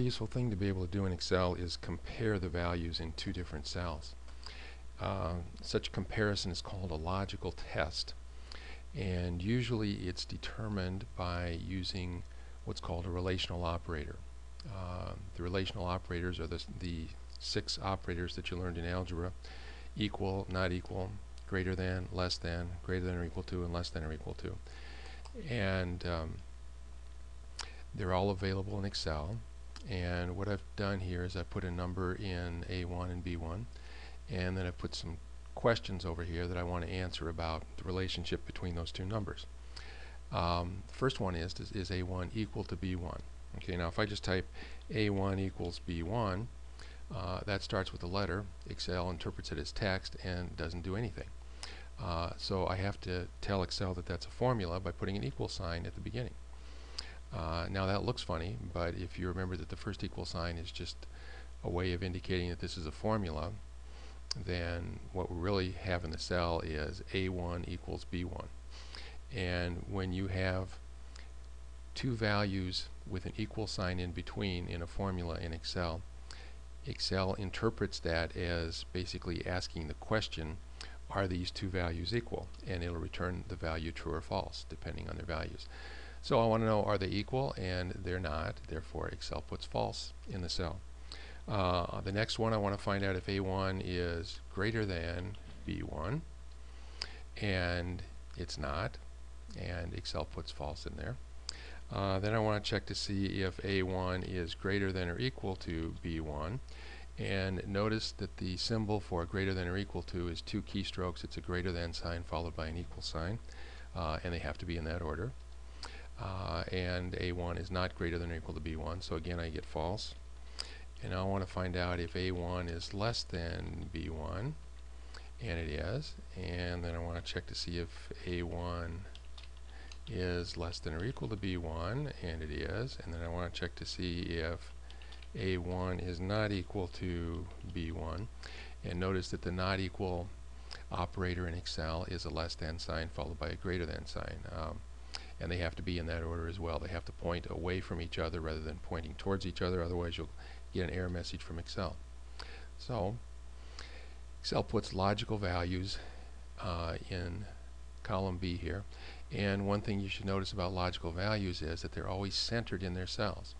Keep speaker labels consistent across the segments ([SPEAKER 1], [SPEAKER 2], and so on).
[SPEAKER 1] really useful thing to be able to do in Excel is compare the values in two different cells. Uh, such comparison is called a logical test and usually it's determined by using what's called a relational operator. Uh, the relational operators are the, the six operators that you learned in algebra equal, not equal, greater than, less than, greater than or equal to, and less than or equal to. And um, they're all available in Excel. And what I've done here is I put a number in A1 and B1, and then I put some questions over here that I want to answer about the relationship between those two numbers. Um, the first one is, is, is A1 equal to B1? Okay, now if I just type A1 equals B1, uh, that starts with a letter. Excel interprets it as text and doesn't do anything. Uh, so I have to tell Excel that that's a formula by putting an equal sign at the beginning. Uh, now that looks funny, but if you remember that the first equal sign is just a way of indicating that this is a formula, then what we really have in the cell is A1 equals B1. And when you have two values with an equal sign in between in a formula in Excel, Excel interprets that as basically asking the question, are these two values equal? And it'll return the value true or false, depending on their values. So I want to know are they equal? And they're not. Therefore Excel puts false in the cell. Uh, the next one I want to find out if A1 is greater than B1 and it's not. And Excel puts false in there. Uh, then I want to check to see if A1 is greater than or equal to B1 and notice that the symbol for greater than or equal to is two keystrokes. It's a greater than sign followed by an equal sign. Uh, and they have to be in that order uh, and A1 is not greater than or equal to B1 so again I get false. And I want to find out if A1 is less than B1 and it is and then I want to check to see if A1 is less than or equal to B1 and it is and then I want to check to see if A1 is not equal to B1 and notice that the not equal operator in Excel is a less than sign followed by a greater than sign. Um, and they have to be in that order as well. They have to point away from each other rather than pointing towards each other, otherwise you'll get an error message from Excel. So, Excel puts logical values uh, in column B here, and one thing you should notice about logical values is that they're always centered in their cells.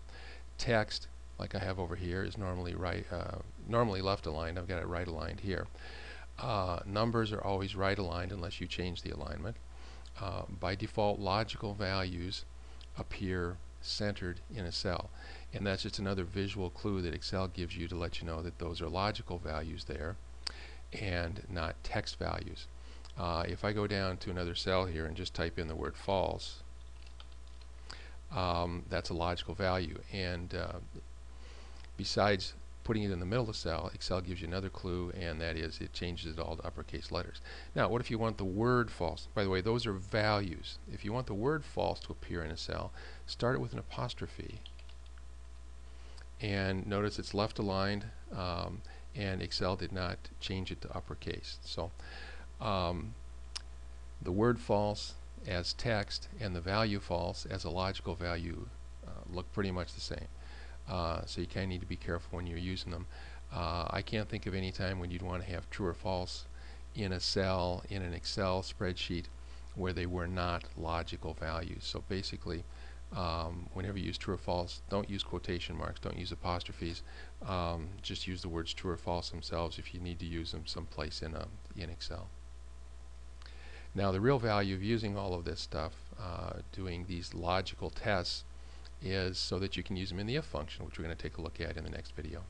[SPEAKER 1] Text, like I have over here, is normally right, uh, normally left aligned. I've got it right aligned here. Uh, numbers are always right aligned unless you change the alignment. Uh, by default logical values appear centered in a cell and that's just another visual clue that Excel gives you to let you know that those are logical values there and not text values. Uh, if I go down to another cell here and just type in the word false um, that's a logical value and uh, besides putting it in the middle of the cell, Excel gives you another clue, and that is it changes it all to uppercase letters. Now, what if you want the word false? By the way, those are values. If you want the word false to appear in a cell, start it with an apostrophe. And notice it's left aligned, um, and Excel did not change it to uppercase. So, um, the word false as text and the value false as a logical value uh, look pretty much the same. Uh, so you kind of need to be careful when you're using them. Uh, I can't think of any time when you'd want to have true or false in a cell in an Excel spreadsheet where they were not logical values. So basically, um, whenever you use true or false, don't use quotation marks, don't use apostrophes. Um, just use the words true or false themselves if you need to use them someplace in a in Excel. Now the real value of using all of this stuff, uh, doing these logical tests, is so that you can use them in the if function, which we're going to take a look at in the next video.